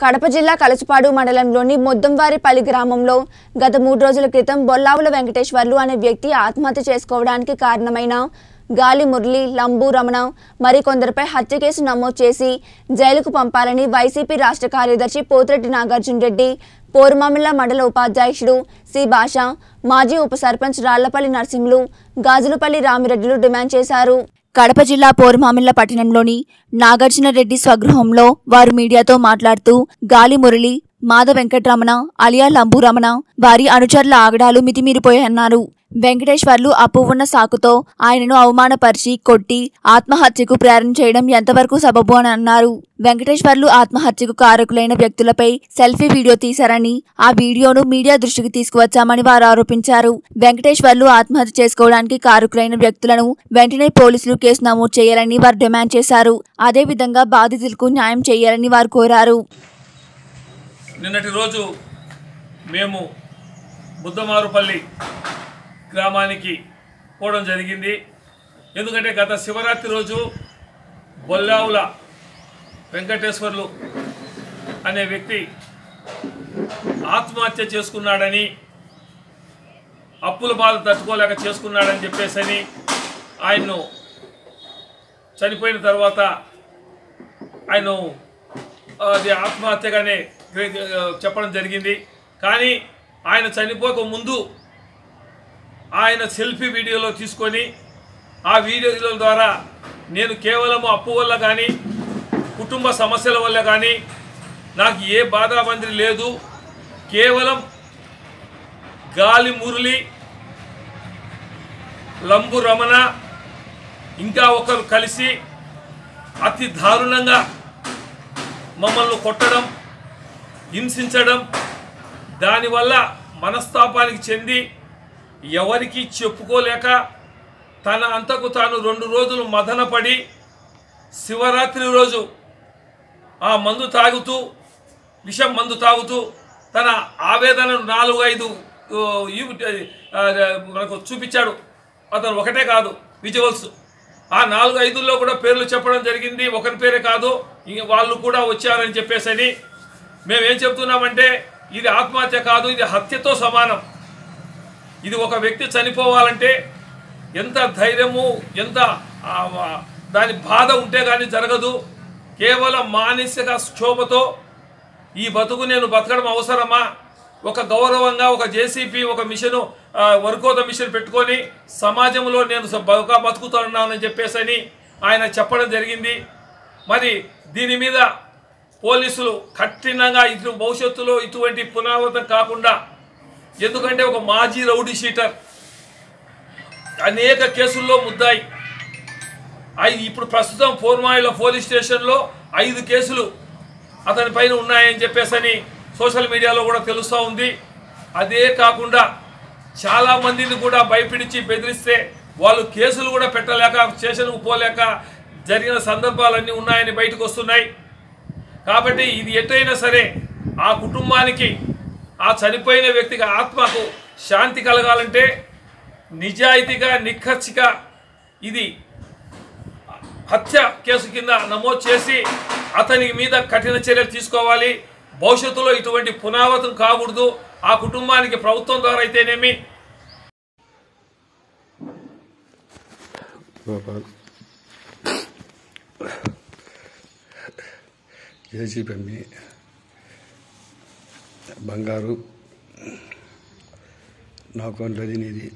కడప జిల్లా కలసపాడు మండలంలోని మొద్దంవారిపల్లి గ్రామంలో గత మూడు రోజుల క్రితం బొల్లావుల వెంకటేశ్వర్లు అనే వ్యక్తి ఆత్మహత్య చేసుకోవడానికి కారణమైన గాలి మురళి లంబు రమణ మరికొందరిపై హత్య కేసు నమోదు చేసి జైలుకు పంపాలని వైసీపీ రాష్ట్ర కార్యదర్శి పోతిరెడ్డి నాగార్జున రెడ్డి పోరుమామిళ్ళ మండల ఉపాధ్యక్షుడు సి భాష మాజీ ఉప సర్పంచ్ రాళ్ళపల్లి నరసింహులు గాజులపల్లి రామిరెడ్డిలు డిమాండ్ చేశారు. కడప జిల్లా పోరుమామిళ్ళ పట్టణంలోని నాగార్జునరెడ్డి స్వగృహంలో వారు మీడియాతో మాట్లాడుతూ గాలి మురళి మాధ వెంకటరమణ అలియా లంబూరమణ వారి అనుచరుల ఆగడాలు మితిమీరిపోయాయన్నారు. వెంకటేశ్వర్లు అప్పు ఉన్న సాకుతో ఆయనను అవమానపరిచి కొట్టి ఆత్మహత్యకు ప్రేరణ చేయడం ఎంతవరకు సబబు అని అన్నారు. వెంకటేశ్వర్లు ఆత్మహత్యకు కారకులైన వ్యక్తులపై సెల్ఫీ వీడియో తీశారని ఆ వీడియోను మీడియా దృష్టికి తీసుకువచ్చామని వారు ఆరోపించారు. వెంకటేశ్వర్లు ఆత్మహత్య చేసుకోవడానికి కారకులైన వ్యక్తులను వెంటనే పోలీసులు కేసు నమోదు చేయాలని వారు డిమాండ్ చేశారు. అదేవిధంగా బాధితులకు న్యాయం చేయాలని వారు కోరారు. నిన్నటి రోజు మేము బుద్ధమారుపల్లి గ్రామానికి పోవడం జరిగింది. ఎందుకంటే గత శివరాత్రి రోజు బొల్లావుల వెంకటేశ్వర్లు అనే వ్యక్తి ఆత్మహత్య చేసుకున్నాడని అప్పుల బాధ తట్టుకోలేక చేసుకున్నాడని చెప్పేసని ఆయన్ను చనిపోయిన తర్వాత ఆయన అది ఆత్మహత్యగానే చెప్పడం జరిగింది. కానీ ఆయన చనిపోక ముందు ఆయన సెల్ఫీ వీడియోలో తీసుకొని ఆ వీడియోల ద్వారా నేను కేవలం అప్పు వల్ల కానీ కుటుంబ సమస్యల వల్ల కానీ నాకు ఏ బాధాబంది లేదు. కేవలం గాలి మురళి లంబు రమణ ఇంకా ఒకరు కలిసి అతి దారుణంగా మమ్మల్ని కొట్టడం హింసించడం దానివల్ల మనస్తాపానికి చెంది ఎవరికి చెప్పుకోలేక తన అంతకు తాను రెండు రోజులు మదనపడి శివరాత్రి రోజు ఆ మందు తాగుతూ విషం మందు తాగుతూ తన ఆవేదనను నాలుగు ఐదు మనకు చూపించాడు. అతను ఒకటే కాదు విజువల్స్. ఆ నాలుగు ఐదుల్లో కూడా పేర్లు చెప్పడం జరిగింది. ఒకరి పేరే కాదు ఇంక వాళ్ళు కూడా వచ్చారని చెప్పేసని. మేమేం చెప్తున్నామంటే ఇది ఆత్మహత్య కాదు ఇది హత్యతో సమానం. ఇది ఒక వ్యక్తి చనిపోవాలంటే ఎంత ధైర్యము ఎంత దాని బాధ ఉంటే కానీ జరగదు. కేవలం మానసిక క్షోభతో ఈ బతుకు నేను బతకడం అవసరమా? ఒక గౌరవంగా ఒక జేసీపీ ఒక మిషను వర్కోత మిషన్ పెట్టుకొని సమాజంలో నేను బతుక బతుకుతున్నానని చెప్పేసని ఆయన చెప్పడం జరిగింది. మరి దీని మీద పోలీసులు కఠినంగా ఇటు భవిష్యత్తులో ఇటువంటి పునరావృతం కాకుండా ఎందుకంటే ఒక మాజీ రౌడీ షీటర్. అనేక కేసుల్లో ముద్దాయి. ఐదు ఇప్పుడు ప్రస్తుతం ఫోర్మాయిల పోలీస్ స్టేషన్లో ఐదు కేసులు అతని పైన ఉన్నాయని చెప్పేసని సోషల్ మీడియాలో కూడా తెలుస్తూ ఉంది. అదే కాకుండా చాలా మందిని కూడా భయపిడిచి బెదిరిస్తే వాళ్ళు కేసులు కూడా పెట్టలేక స్టేషన్కు పోలేక జరిగిన సందర్భాలన్నీ ఉన్నాయని బయటకు వస్తున్నాయి. కాబట్టి ఇది ఎటైనా సరే ఆ కుటుంబానికి ఆ చనిపోయిన వ్యక్తికి ఆత్మకు శాంతి కలగాలంటే నిజాయితీగా నిఖర్చిగా ఇది హత్య కేసు కింద నమోదు చేసి అతని మీద కఠిన చర్యలు తీసుకోవాలి. భవిష్యత్తులో ఇటువంటి పునరావృతం కాకూడదు. ఆ కుటుంబానికి ప్రభుత్వం ద్వారా అయితేనేమి? గోపాల్ బంగారు నా అకౌంట్లో అది నీది.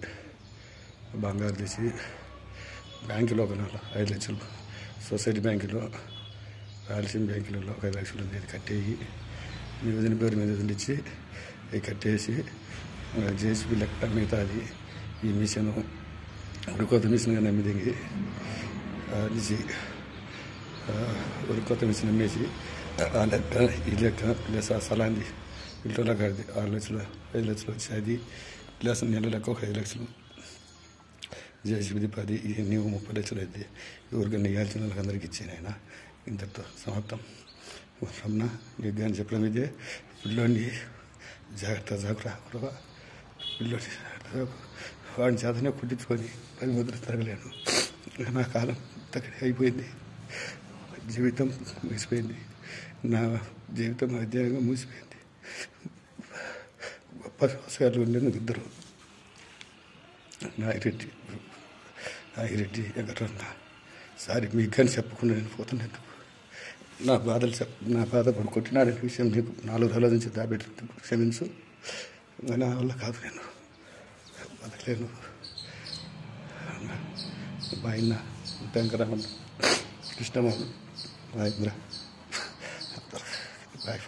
బంగారు తీసి బ్యాంకులో ఒక నెల ఐదు లక్షలు. సొసైటీ బ్యాంకులో రాయలసీమ బ్యాంకులలో ఒక ఐదు లక్షలు ఉంది కట్టేయి. మీ వదిన పేరు మీద వదిలిచ్చి అవి కట్టేసి జేసీబీ లెక్క మిగతాది ఈ మిషను ఒక కొత్త మిషన్ కానీ అమ్మిదింగి నుంచి ఒక కొత్త మిషన్ అమ్మేసి ఆ లెక్క ఈ లెక్క ప్లస్ ఆ ఇంట్లో అది ఆరు లక్షలు ఐదు లక్షలు వచ్చేది ప్లస్ నెల లెక్క ఒక ఐదు లక్షలు జేసీబీ పది నీవు ముప్పై లక్షలు అయితే ఎవరికైనా ఇవ్వాల్సిన వాళ్ళకి అందరికీ ఇచ్చాను ఆయన ఇంతటితో సమాప్తం. రమణ మీకు కానీ చెప్పడం ఇదే. పిల్లోని జాగ్రత్త జాగ్రత్త పిల్లోని జాగ్రత్త వాడిని చేతనే కుట్టించుకొని పది ముద్ర తరగలేను. నా కాలం తగ్గడి అయిపోయింది. జీవితం ముగిసిపోయింది. నా జీవితం అధ్యాయంగా మూసిపోయింది గొప్ప సంస్కారాలు ఉండేది ఇద్దరు. నాయిరెడ్డి నాయిరెడ్డి ఎగరన్న. సారీ మీకు కానీ చెప్పకుండా నేను పోతున్నాను నా బాధలు చెప్ నా బాధ పడి కొట్టినాడనే విషయం నీకు నాలుగు రోజుల నుంచి దాబెట్టి క్షమించు. నా వల్ల కాదు నేను. బతకలేను. మా ఆయన వెంకరామన్ కృష్ణమోహన్ మా బాయ్